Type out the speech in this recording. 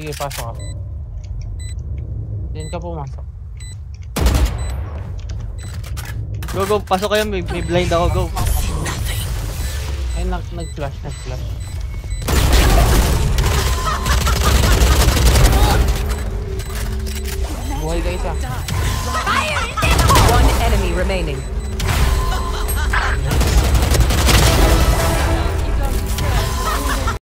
Sige, pasok ka. Diyan ka pumasok. Go, go. Pasok kayo. May, may blind ako. Go. Ay, nag, nag nag-flash. Buhay ka isa. One enemy remaining.